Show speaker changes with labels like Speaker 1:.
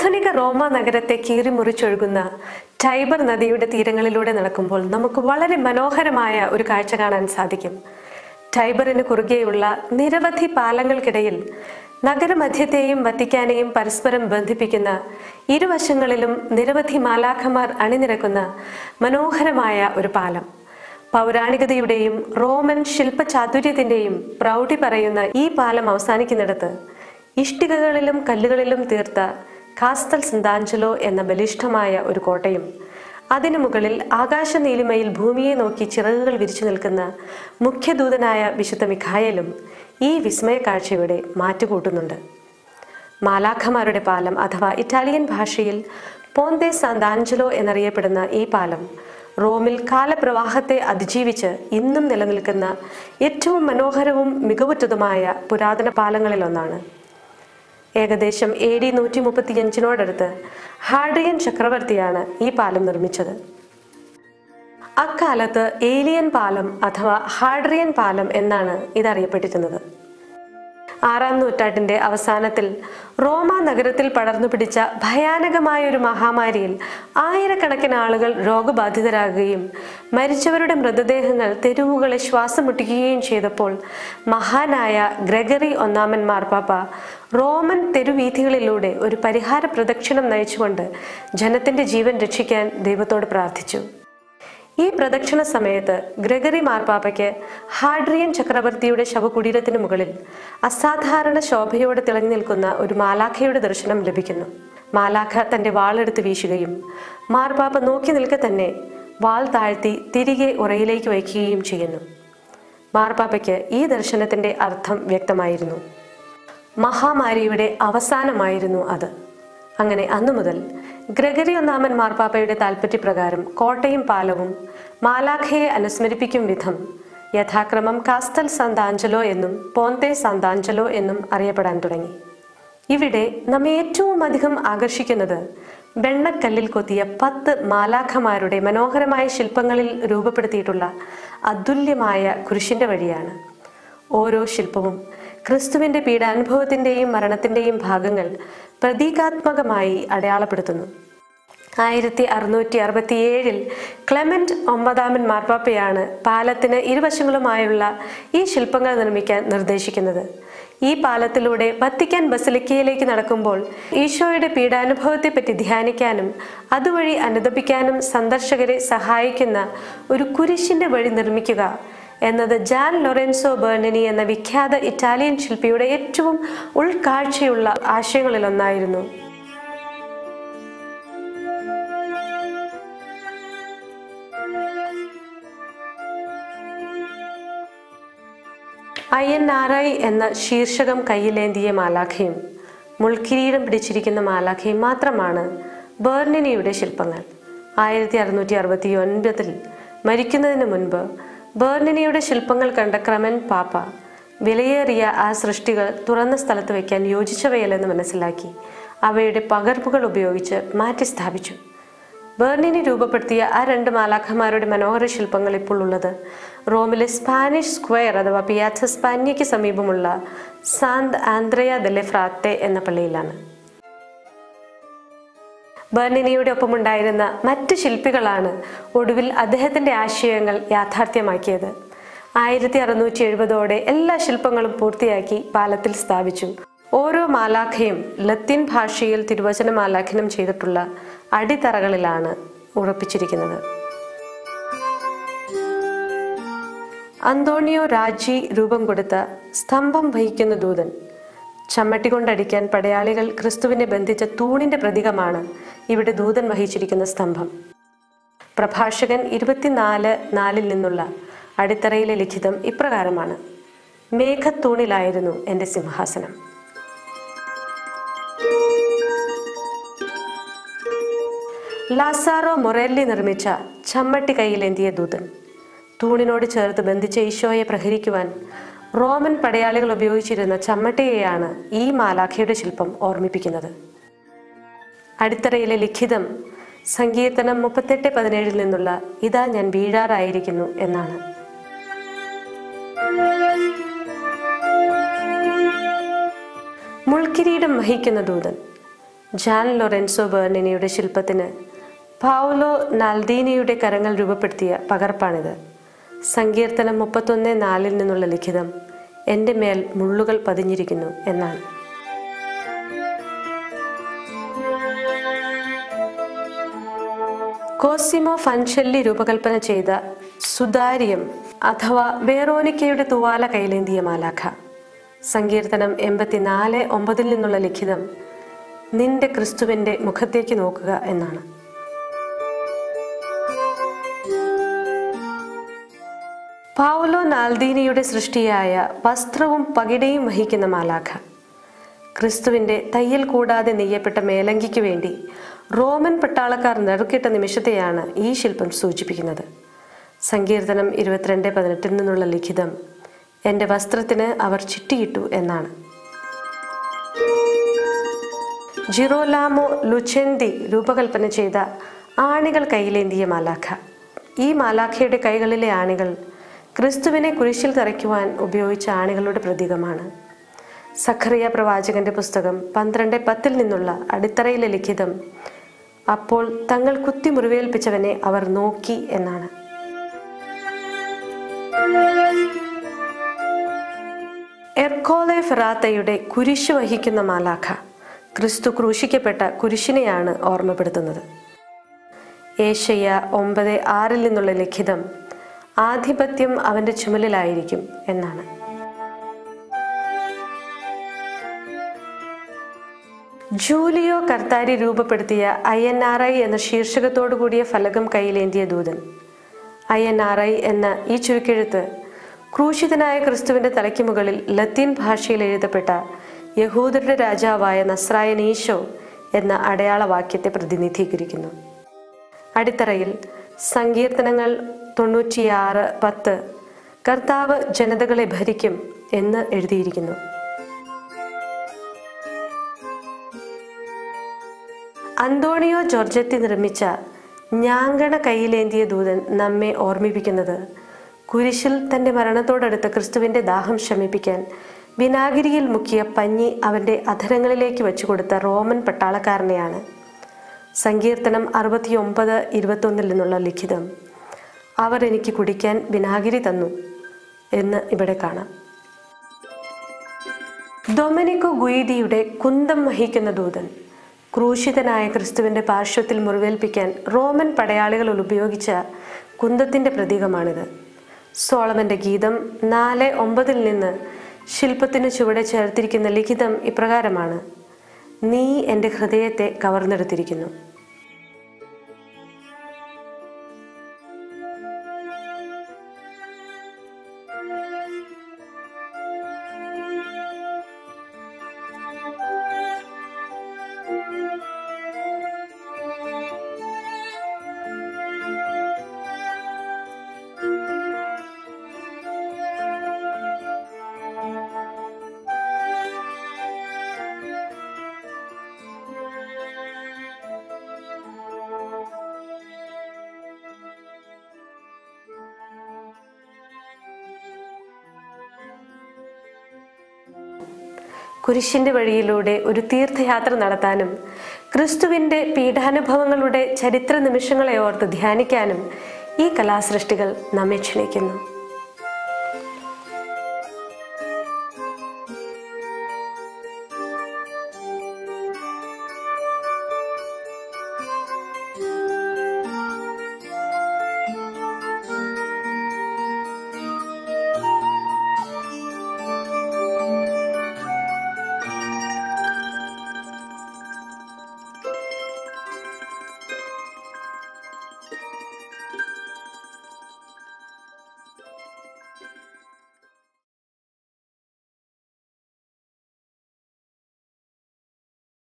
Speaker 1: ആധുനിക റോമ നഗരത്തെ കീറിമുറിച്ചൊഴുകുന്ന ടൈബർ നദിയുടെ തീരങ്ങളിലൂടെ നടക്കുമ്പോൾ നമുക്ക് വളരെ മനോഹരമായ ഒരു കാഴ്ച കാണാൻ സാധിക്കും. ടൈബറിന് കുറുകെയുള്ള നിരവധി പാലങ്ങൾക്കിടയിൽ നഗരമധ്യത്തെയും വത്തിക്കാനെയും പരസ്പരം ബന്ധിപ്പിക്കുന്ന ഇരുവശങ്ങളിലും നിരവധി മാലാഖമാർ അണിനിരക്കുന്ന മനോഹരമായ ഒരു പാലം. പൗരാണികതയുടെയും റോമൻ ശില്പചാതുര്യത്തിന്റെയും പ്രൗഢി പറയുന്ന ഈ പാലം അവസാനിക്കുന്നിടത്ത് ഇഷ്ടികകളിലും കല്ലുകളിലും തീർത്ത കാസ്റ്റൽ സിന്താഞ്ചലോ എന്ന ബലിഷ്ഠമായ ഒരു കോട്ടയും. അതിനു മുകളിൽ ആകാശ നീലിമയിൽ ഭൂമിയെ നോക്കി ചിറകുകൾ വിരിച്ചു നിൽക്കുന്ന മുഖ്യദൂതനായ വിശുദ്ധ മിഖായലും ഈ വിസ്മയ കാഴ്ചയുടെ മാറ്റുകൂട്ടുന്നുണ്ട്. മാലാഖമാരുടെ പാലം അഥവാ ഇറ്റാലിയൻ ഭാഷയിൽ പോന്തെ സാന്താഞ്ചലോ എന്നറിയപ്പെടുന്ന ഈ പാലം റോമിൽ കാലപ്രവാഹത്തെ അതിജീവിച്ച് ഇന്നും നിലനിൽക്കുന്ന ഏറ്റവും മനോഹരവും മികവുറ്റതുമായ പുരാതന പാലങ്ങളിലൊന്നാണ്. ഏകദേശം എ ഡി നൂറ്റി മുപ്പത്തിയഞ്ചിനോടടുത്ത് ഹാഡ്രിയൻ ചക്രവർത്തിയാണ് ഈ പാലം നിർമ്മിച്ചത്. അക്കാലത്ത് ഏലിയൻ പാലം അഥവാ ഹാഡ്രിയൻ പാലം എന്നാണ് ഇതറിയപ്പെട്ടിരുന്നത്. ആറാം നൂറ്റാണ്ടിന്റെ അവസാനത്തിൽ റോമ നഗരത്തിൽ പടർന്നു പിടിച്ച ഭയാനകമായ ഒരു മഹാമാരിയിൽ ആയിരക്കണക്കിന് ആളുകൾ രോഗബാധിതരാകുകയും മരിച്ചവരുടെ മൃതദേഹങ്ങൾ തെരുവുകളെ ശ്വാസം മുട്ടിക്കുകയും ചെയ്തപ്പോൾ മഹാനായ ഗ്രഗറി ഒന്നാമൻ മാർപ്പാപ്പ റോമൻ തെരുവീഥികളിലൂടെ ഒരു പരിഹാര പ്രദക്ഷിണം നയിച്ചുകൊണ്ട് ജനത്തിന്റെ ജീവൻ രക്ഷിക്കാൻ ദൈവത്തോട് പ്രാർത്ഥിച്ചു. ഈ പ്രദക്ഷിണ സമയത്ത് ഗ്രഗറി മാർപ്പാപ്പയ്ക്ക് ഹാഡ്രിയൻ ചക്രവർത്തിയുടെ ശവകുടീരത്തിന് മുകളിൽ അസാധാരണ ശോഭയോടെ തിളങ്ങി നിൽക്കുന്ന ഒരു മാലാഖയുടെ ദർശനം ലഭിക്കുന്നു. മാലാഖ തന്റെ വാളെടുത്ത് വീശുകയും മാർപ്പാപ്പ നോക്കി നിൽക്കെ തന്നെ വാൾ താഴ്ത്തി തിരികെ ഉറയിലേക്ക് വയ്ക്കുകയും ചെയ്യുന്നു. മാർപ്പാപ്പയ്ക്ക് ഈ ദർശനത്തിന്റെ അർത്ഥം വ്യക്തമായിരുന്നു. മഹാമാരിയുടെ അവസാനമായിരുന്നു അത്. അങ്ങനെ അന്നു മുതൽ ഗ്രഗറി ഒന്നാമൻ മാർപ്പാപ്പയുടെ താൽപ്പര്യപ്രകാരം കോട്ടയും പാലവും മാലാഖയെ അനുസ്മരിപ്പിക്കും വിധം യഥാക്രമം കാസ്തൽ സാന്താഞ്ചലോ എന്നും പോന്തെ സാന്താഞ്ചലോ എന്നും അറിയപ്പെടാൻ തുടങ്ങി. ഇവിടെ നമ്മെ ഏറ്റവും അധികം ആകർഷിക്കുന്നത് വെണ്ണക്കല്ലിൽ കൊത്തിയ പത്ത് മാലാഖമാരുടെ മനോഹരമായ ശില്പങ്ങളിൽ രൂപപ്പെടുത്തിയിട്ടുള്ള അതുല്യമായ കുരിശിന്റെ വഴിയാണ്. ഓരോ ശില്പവും ക്രിസ്തുവിന്റെ പീഡാനുഭവത്തിന്റെയും മരണത്തിന്റെയും ഭാഗങ്ങൾ പ്രതീകാത്മകമായി അടയാളപ്പെടുത്തുന്നു. ആയിരത്തി അറുന്നൂറ്റി അറുപത്തിയേഴിൽ ക്ലെമന്റ് ഒമ്പതാമൻ മാർപ്പാപ്പയാണ് പാലത്തിന് ഇരുവശങ്ങളുമായുള്ള ഈ ശില്പങ്ങൾ നിർമ്മിക്കാൻ നിർദ്ദേശിക്കുന്നത്. ഈ പാലത്തിലൂടെ വത്തിക്കാൻ ബസലിക്കയിലേക്ക് നടക്കുമ്പോൾ ഈശോയുടെ പീഡാനുഭവത്തെപ്പറ്റി ധ്യാനിക്കാനും അതുവഴി അനുദപിക്കാനും സന്ദർശകരെ സഹായിക്കുന്ന ഒരു കുരിശിന്റെ വഴി നിർമ്മിക്കുക എന്നത് ജാൻ ലൊറൻസോ ബേർണിനി എന്ന വിഖ്യാത ഇറ്റാലിയൻ ശില്പിയുടെ ഏറ്റവും ഉൾക്കാഴ്ചയുള്ള ആശയങ്ങളിലൊന്നായിരുന്നു. ഐ എൻ ആർ ഐ എന്ന ശീർഷകം കയ്യിലേന്തിയ മാലാഖയും മുൾക്കിരീടം പിടിച്ചിരിക്കുന്ന മാലാഖയും മാത്രമാണ് ബേർണിനിയുടെ ശില്പങ്ങൾ. ആയിരത്തി അറുന്നൂറ്റി അറുപത്തി ഒൻപതിൽ മരിക്കുന്നതിന് മുൻപ് ബേർണിനിയുടെ ശില്പങ്ങൾ കണ്ട ക്രമൻ പാപ്പ. വിലയേറിയ ആ സൃഷ്ടികൾ തുറന്ന സ്ഥലത്ത് വയ്ക്കാൻ യോജിച്ചവയല്ലെന്ന് മനസ്സിലാക്കി. അവയുടെ പകർപ്പുകൾ ഉപയോഗിച്ച് മാറ്റി സ്ഥാപിച്ചു. ബേർണിനി രൂപപ്പെടുത്തിയ ആ രണ്ട് മാലാഖമാരുടെ മനോഹര ശില്പങ്ങൾ ഇപ്പോൾ ഉള്ളത് റോമിലെ സ്പാനിഷ് സ്ക്വയർ അഥവാ പിയാച്ച സ്പാനിയയ്ക്ക് സമീപമുള്ള സാന്ത് ആന്ത്രയ ദലെ ഫ്രാത്തെ എന്ന പള്ളിയിലാണ്. ബർണിനിയുടെ ഒപ്പമുണ്ടായിരുന്ന മറ്റ് ശില്പികളാണ് ഒടുവിൽ അദ്ദേഹത്തിന്റെ ആശയങ്ങൾ യാഥാർത്ഥ്യമാക്കിയത്. ആയിരത്തി അറുന്നൂറ്റി എഴുപതോടെ എല്ലാ ശില്പങ്ങളും പൂർത്തിയാക്കി പാലത്തിൽ സ്ഥാപിച്ചു. ഓരോ മാലാഖയും ലത്തീൻ ഭാഷയിൽ തിരുവചന മാലാഖനം ചെയ്തിട്ടുള്ള അടിത്തറകളിലാണ് ഉറപ്പിച്ചിരിക്കുന്നത്. അന്തോണിയോ രാജി രൂപം കൊടുത്ത സ്തംഭം വഹിക്കുന്ന ദൂതൻ ചമ്മട്ടി കൊണ്ടടിക്കാൻ പടയാളികൾ ക്രിസ്തുവിനെ ബന്ധിച്ച തൂണിന്റെ പ്രതീകമാണ് ഇവിടെ ദൂതൻ വഹിച്ചിരിക്കുന്ന സ്തംഭം. പ്രഭാഷകൻ ഇരുപത്തിനാല് നാലിൽ നിന്നുള്ള അടിത്തറയിലെ ലിഖിതം ഇപ്രകാരമാണ്. മേഘത്തൂണിലായിരുന്നു എന്റെ സിംഹാസനം. ലാസാറോ മൊറേല്ലി നിർമ്മിച്ച ചമ്മട്ടി കയ്യിലേന്തിയ ദൂതൻ. തൂണിനോട് ചേർത്ത് ബന്ധിച്ച ഈശോയെ പ്രഹരിക്കുവാൻ റോമൻ പടയാളികൾ ഉപയോഗിച്ചിരുന്ന ചമ്മട്ടിയെയാണ് ഈ മാലാഖയുടെ ശില്പം ഓർമ്മിപ്പിക്കുന്നത്. അടിത്തറയിലെ ലിഖിതം സങ്കീർത്തനം മുപ്പത്തെട്ട് പതിനേഴിൽ നിന്നുള്ള ഇതാ ഞാൻ വീഴാറായിരിക്കുന്നു എന്നാണ്. മുൾക്കിരീടം വഹിക്കുന്ന ദൂതൻ ജാൻ ലൊറൻസോ ബേർണിനിയുടെ ശില്പത്തിന് പൗലോ നാൽദീനിയുടെ കരങ്ങൾ രൂപപ്പെടുത്തിയ പകർപ്പാണിത്. സങ്കീർത്തനം മുപ്പത്തൊന്ന് നാലിൽ നിന്നുള്ള ലിഖിതം എന്റെ മേൽ മുള്ളുകൾ പതിഞ്ഞിരിക്കുന്നു എന്നാണ്. കോസിമോ ഫൻഷെല്ലി രൂപകൽപ്പന ചെയ്ത സുതാര്യം അഥവാ വേറോനിക്കയുടെ തുവാല കൈലേന്തിയ മാലാഖ. സങ്കീർത്തനം എൺപത്തിനാല് ഒമ്പതിൽ നിന്നുള്ള ലിഖിതം നിന്റെ ക്രിസ്തുവിന്റെ മുഖത്തേക്ക് നോക്കുക എന്നാണ്. പാവുലോ നാൽദീനിയുടെ സൃഷ്ടിയായ വസ്ത്രവും പകിടയും വഹിക്കുന്ന മാലാഖ. ക്രിസ്തുവിന്റെ തയ്യൽ കൂടാതെ നെയ്യപ്പെട്ട മേലങ്കിക്ക് വേണ്ടി റോമൻ പട്ടാളക്കാർ നെറുക്കിട്ട നിമിഷത്തെയാണ് ഈ ശില്പം സൂചിപ്പിക്കുന്നത്. സങ്കീർത്തനം ഇരുപത്തിരണ്ട് പതിനെട്ടിൽ നിന്നുള്ള ലിഖിതം എന്റെ വസ്ത്രത്തിന് അവർ ചിട്ടിയിട്ടു എന്നാണ്. ജിറോലാമോ ലുച്ചെന്തി രൂപകൽപ്പന ചെയ്ത ആണികൾ കയ്യിലേന്തിയ മാലാഖ. ഈ മാലാഖയുടെ കൈകളിലെ ആണികൾ ക്രിസ്തുവിനെ കുരിശിൽ തറയ്ക്കുവാൻ ഉപയോഗിച്ച ആണികളുടെ പ്രതീകമാണ്. സഖറിയ പ്രവാചകന്റെ പുസ്തകം പന്ത്രണ്ട് പത്തിൽ നിന്നുള്ള അടിത്തറയിലെ ലിഖിതം അപ്പോൾ തങ്ങൾ കുത്തി മുറിവേൽപ്പിച്ചവനെ അവർ നോക്കി എന്നാണ്. എർക്കോലെ ഫെറാത്തയുടെ കുരിശ് വഹിക്കുന്ന മാലാഖ ക്രിസ്തു ക്രൂശിക്കപ്പെട്ട കുരിശിനെയാണ് ഓർമ്മപ്പെടുത്തുന്നത്. ഏഷ്യ ഒമ്പത് ആറിൽ നിന്നുള്ള ലിഖിതം ആധിപത്യം അവന്റെ ചുമലിലായിരിക്കും എന്നാണ്. ജൂലിയോ കർത്താരി രൂപപ്പെടുത്തിയ ഐ എൻ ആർ ഐ എന്ന ശീർഷകത്തോടു കൂടിയ ഫലകം കയ്യിലേന്തിയ ദൂതൻ. ഐ എൻ ആർ ഐ എന്ന ഈ ചുരുക്കെഴുത്ത് ക്രൂശിതനായ ക്രിസ്തുവിന്റെ തലയ്ക്ക് മുകളിൽ ലത്തീൻ ഭാഷയിൽ എഴുതപ്പെട്ട യഹൂദരുടെ രാജാവായ നസ്രായൻ ഈശോ എന്ന അടയാളവാക്യത്തെ പ്രതിനിധീകരിക്കുന്നു. അടിത്തറയിൽ സങ്കീർത്തനങ്ങൾ തൊണ്ണൂറ്റിയാറ് പത്ത്. കർത്താവ് ജനതകളെ ഭരിക്കും എന്ന് എഴുതിയിരിക്കുന്നു. അന്തോണിയോ ജോർജറ്റി നിർമ്മിച്ച ഞാങ്കണ കയ്യിലേന്തിയ ദൂതൻ നമ്മെ ഓർമ്മിപ്പിക്കുന്നത്? കുരിശിൽ തന്റെ മരണത്തോടടുത്ത് ക്രിസ്തുവിന്റെ ദാഹം ശമിപ്പിക്കാൻ വിനാഗിരിയിൽ മുക്കിയ പഞ്ഞി അവന്റെ അധരങ്ങളിലേക്ക് വെച്ചു കൊടുത്ത റോമൻ പട്ടാളക്കാരനെയാണ്. സങ്കീർത്തനം അറുപത്തിയൊമ്പത് ഇരുപത്തൊന്നിൽ നിന്നുള്ള ലിഖിതം. അവർ എനിക്ക് കുടിക്കാൻ വിനാഗിരി തന്നു എന്ന് ഇവിടെ കാണാം. ഡൊമിനിക്കോ ഗുയിദിയുടെ കുന്തം വഹിക്കുന്ന ദൂതൻ ക്രൂശിതനായ ക്രിസ്തുവിന്റെ പാർശ്വത്തിൽ മുറിവേൽപ്പിക്കാൻ റോമൻ പടയാളികൾ ഉപയോഗിച്ച കുന്തത്തിന്റെ പ്രതീകമാണിത്. സോളമന്റെ ഗീതം നാല് ഒമ്പതിൽ നിന്ന് ശില്പത്തിന് ചുവടെ ചേർത്തിരിക്കുന്ന ലിഖിതം ഇപ്രകാരമാണ് നീ എന്റെ ഹൃദയത്തെ കവർന്നെടുത്തിരിക്കുന്നു. കുരിശിന്റെ വഴിയിലൂടെ ഒരു തീർത്ഥയാത്ര നടത്താനും ക്രിസ്തുവിന്റെ പീഠാനുഭവങ്ങളുടെ ചരിത്ര നിമിഷങ്ങളെ ഓർത്ത് ധ്യാനിക്കാനും ഈ കലാസൃഷ്ടികൾ നമ്മെ ക്ഷണിക്കുന്നു.